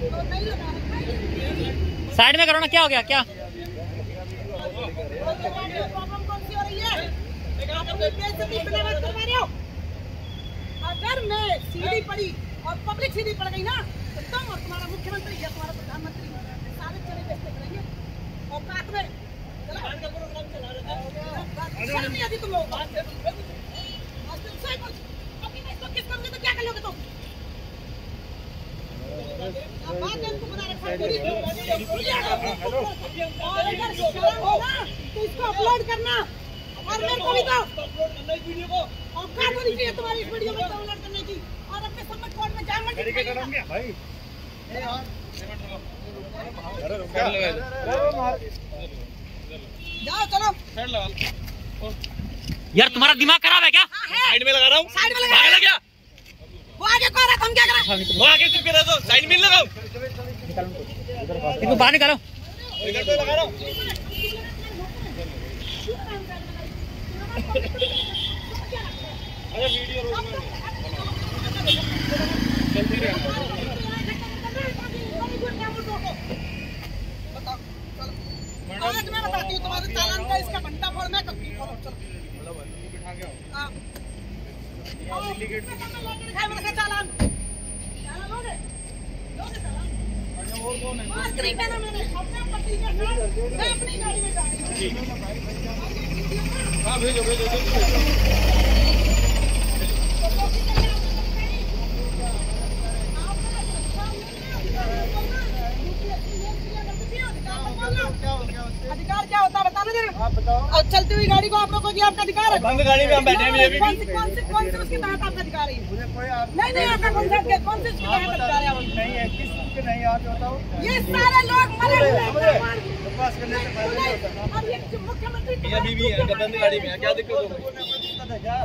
नहीं लगा रखा साइड में करो ना क्या हो गया क्या? अगर मैं सीधी पड़ी और पब्लिक सीधी पड़ गई ना तो तुम और तुम्हारा मुख्यमंत्री या तुम्हारा प्रधानमंत्री सारे चले बेचते करेंगे और बात में नहीं आती तुम लोग बात से आज तुम सही बोल अभी मैं इसको किस करूँगी तो क्या कर लोगे तुम अब बात है तुम बना रखा है और अगर शर्म हो ना तो इसको अपलोड करना और मेरे को भी दो और क्या होनी चाहिए तुम्हारी इस वीडियो में डाउनलोड करने की और अपने सबमिट कोड में डायमंड जाओ चलो यार तुम्हारा दिमाग खराब है क्या? साइड में लगा रहा हूँ। साइड में लगा पागल है क्या? वो आगे कौन है तुम क्या कर? रहे वो आगे चुप रहा तो साइड में लगाओ इनको बाहर निकालो हूँ आज मैं बताती हूँ तुम्हारे चालान का इसका घंटा फोड़ मैं कब की फोड़ चलो हाँ। और लेकर दिखाए मैंने कहा चालान चालान लोगे लोगे चालान मास्क नहीं पहना मैंने अपने पति के साथ मैं अपनी गाड़ी में जा रही हूँ हाँ भेजो भेजो भेजो अधिकार क्या होता है बताना जरा आप बताओ और चलती हुई गाड़ी को आप लोगों की आपका अधिकार है। बंद गाड़ी में हम बैठे हैं कौन सी कौन सी कौन सी उसके तहत आपका अधिकार है? नहीं नहीं आपका कौन सा कौन सी उसके तहत अधिकार है नहीं है किस के नहीं आप बताओ। ये सारे लोग मरे हुए हैं। बकवास करने से पहले अब ये मुख्यमंत्री ये अभी भी है बंद गाड़ी में क्या दिक्कत हो है क्या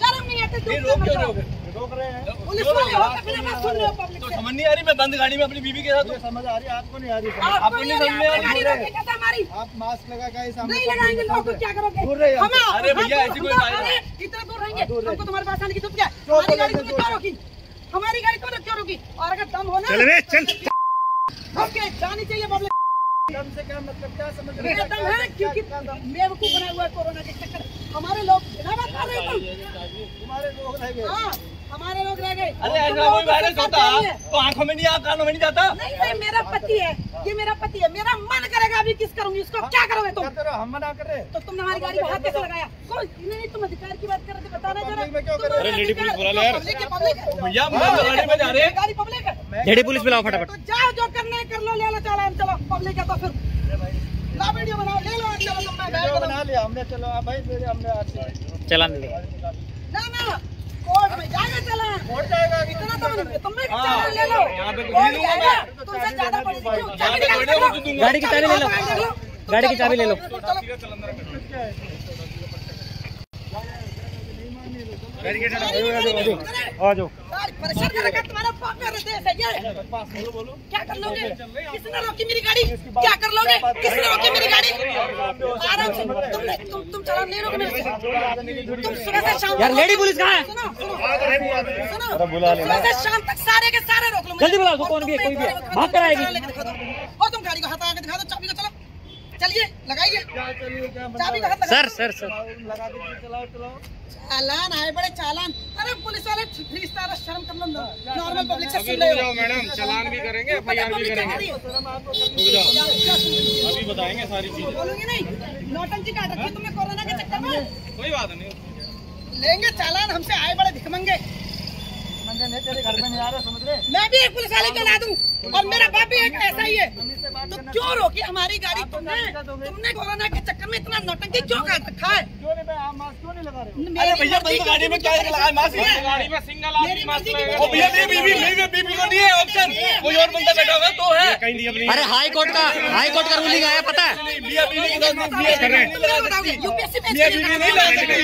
शर्म नहीं आती दूसरे रोक क्यों मतलब। रहे हो रोक रहे हैं। पुलिस वाले हो के बिना बात सुन रहे हो पब्लिक तो से। समझ नहीं आ रही मैं बंद गाड़ी में अपनी बीवी के साथ हूँ। समझ आ रही है आपको नहीं आ रही। आपको नहीं समझ में आ रही, आप मास्क लगा के सामने नहीं लगाएँगे लोग तो क्या करोगे? अरे भैया, तो- ऐसी कोई तो- बात नहीं। अरे, इतना दूर रहेंगे? हमको तुम्हारे पास आने की तुम क्या हमारी गाड़ी तुमने क्यों? रोकी? हमारी गाड़ी तुमने क्यों रोकी? और अगर दम हो ना चल चल ओके जानी चाहिए पब्लिक कम से कम मतलब क्या समझ रहे हैं? दम है क्योंकि बेवकूफ़ बना हुआ है कोरोना के चक्कर। हमारे लोग बिना बात कर रहे हो तुम्हारे लोग रह गए। हाँ हमारे लोग रह गए। अरे ऐसा कोई वायरस होता? तो आँखों में नहीं आता कानों में नहीं जाता? नहीं नहीं मेरा पति है। ये मेरा पति है। मेरा मन करेगा अभी किस करूँगी? इसको क्या करोगे तुम? करो? हम मना कर रहे तो तुमने हमारी गाड़ी को हाथ कैसे लगाया? कोई नहीं नहीं तुम अधिकार की बात कर रहे थे बताना जरा। पब्लिक क्यों कर रहे हो? अरे लेडी पुलिस बुला लो यार। है है। भैया बंद गाड़ी में जा रहे हैं गाड़ी पब्लिक है। जेडी पुलिस बुलाओ फटाफट तो जाओ जो करना है कर लो ले लो चालान चलो पब्लिक है तो फिर ला वीडियो बनाओ ले लो चलो तुम। बना लिया हमने चलो भाई हमने आज चलान दे। ना ना कोर्ट में जाके चला इतना तो तुम चालान ले लो। यहाँ पे कोर्ट नहीं दूँगा जाएगा तुमसे ज़्यादा पड़ी गाड़ी की चाबी ले लो। गाड़ी की चाबी ले लो। आ जाओ परेशान कर रखा तुम्हारा बाप का देश ये क्या कर लोगे? किसने रोकी मेरी गाड़ी? क्या कर लोगे? किसने रोकी मेरी गाड़ी? आराम से तुमने तुम तुम चलान नहीं रोके मेरे से। तुम सुबह से शाम यार, लेडी पुलिस कहाँ है? सुनो सुनो। सुनो सुबह से शाम तक सारे के सारे रोक लो जल्दी बुलाओ, उसको और कौन भी है, कोई भी है। भाग कर आएगी। दो। और तुम गाड़ी को हाथ आगे दिखा दो चाबी को चलो चलिए लगाइए। चाबी का सर सर सर। लगा दीजिए चलाओ चलाओ। चालान आए बड़े चालान। अरे पुलिस वाले स्टार शर्म कर लो नॉर्मल पब्लिक से सुन रहे हो मैडम चालान भी करेंगे एफ़ आई आर भी करेंगे। अभी बताएँगे सारी चीज़ें। बोलोगे नहीं नौटंकी काट रखी है तुमने कोरोना के चक्कर में। कोई बात नहीं लेंगे चालान हमसे आए बड़े घर में नहीं आ रहा समझ रहे? मैं भी एक पुलिस वाले को ला दूँ और मेरा बाप भी एक ऐसा ही है। तो क्यों रोकी हमारी गाड़ी तुमने तुमने कोरोना के चक्कर में इतना नौटंकी क्यों काट रखा है हो अरे भैया गाड़ी में क्या क्योंकि मास्क गाड़ी में सिंगल मेरी मर्ज़ी भैया बीबी बीबी बीबी को नहीं है ऑप्शन कोई और बंदा बैठा हुआ तो है कहीं नहीं अपनी अरे हाई कोर्ट का हाई कोर्ट का रूलिंग आया पता है भैया बीबी के साथ नहीं भैया बीबी नहीं लगा सकती यूपीएससी भैया बीबी नहीं लगा सकती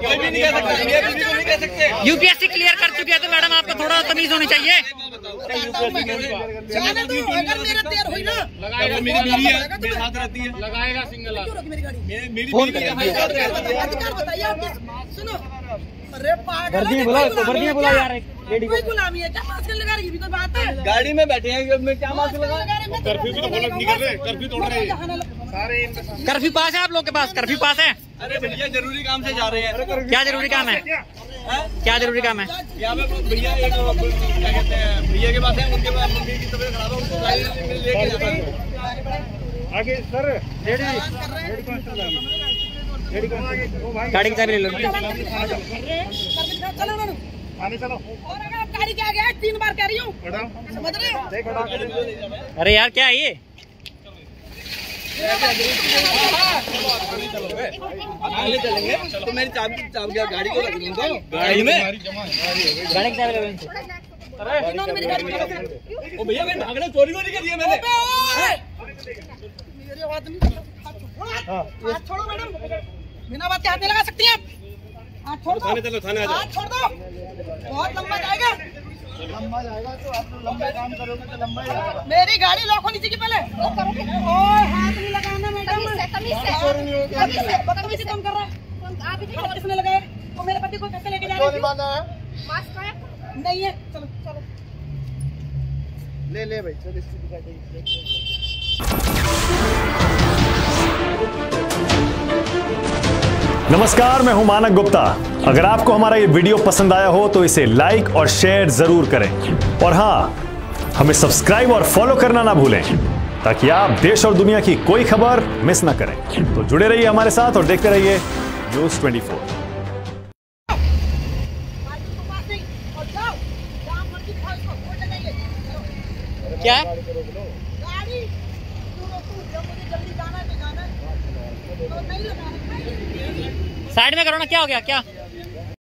कोई भी नहीं कह सकता भैया बीबी को नहीं कह सकते यूपीएससी क्लियर कर चुके हैं तो मैडम आपको थोड़ा तमीज होनी चाहिए जाने दो अगर मेरा देर हुई ना। लगाएगा। मेरी बीवी है मेरे साथ रहती है। लगाएगा सिंगल मेरी गाड़ी मेरी मेरी बीवी के साथ रहती है। बताइए आप सुनो। अरे पागल वर्दी में बुलाओ कोई बुला यार है कोई गुलामी है क्या मास्क लगा रही? है भी कोई बात है? गाड़ी में बैठे हैं मैं क्या मास्क लगा? कर्फ्यू भी तो बोला नहीं कर रहे कर्फ्यू तोड़ रहे हैं। कर्फ्यू पास है आप लोग के पास कर्फ्यू पास है? अरे भैया ज़रूरी काम से जा रहे हैं। क्या ज़रूरी काम है? क्या ज़रूरी काम है? यहाँ पे भैया एक क्या कहते हैं भैया के पास है उनके पास मम्मी की तबीयत खराब है उनको गाड़ी लेके जाता हूँ। आगे सर भाई गाड़ी की चाबी ले लो। चलो आने चलो। और अगर आप गाड़ी के आगे तीन बार कह रही हूँ। हो? अरे यार क्या है ये? आगे चलेंगे तो मेरी चाबी चाबी गाड़ी को रख दूँगा गाड़ी में गाड़ी की ओ भैया मैं भागना चोरी वोरी कर दिया मैंने छोड़ो मैडम बिना बात के हाथ लगा सकती हैं आप छोड़ दो थाने चलो थाने हाथ छोड़ दो बहुत लंबा जाएगा लंबा जाएगा तो आप लंबा काम करोगे तो लंबा जाएगा मेरी गाड़ी लॉक होनी चाहिए पहले ओए हाथ नहीं लगाना मैडम ले ले भाई दिखा दे नमस्कार, मैं हूँ मानक गुप्ता। अगर आपको हमारा ये वीडियो पसंद आया हो तो इसे लाइक और शेयर ज़रूर करें। और हाँ, हमें सब्सक्राइब और फॉलो करना ना भूलें। ताकि आप देश और दुनिया की कोई खबर मिस ना करें। तो जुड़े रहिए हमारे साथ और देखते रहिए न्यूज़ 24 बाइक को पास नहीं और जाओ जहाँ मर्ज़ी दिखाओ इसको कोर्ट ले जाइए चलो क्या? साइड में करो ना, क्या हो गया, क्या?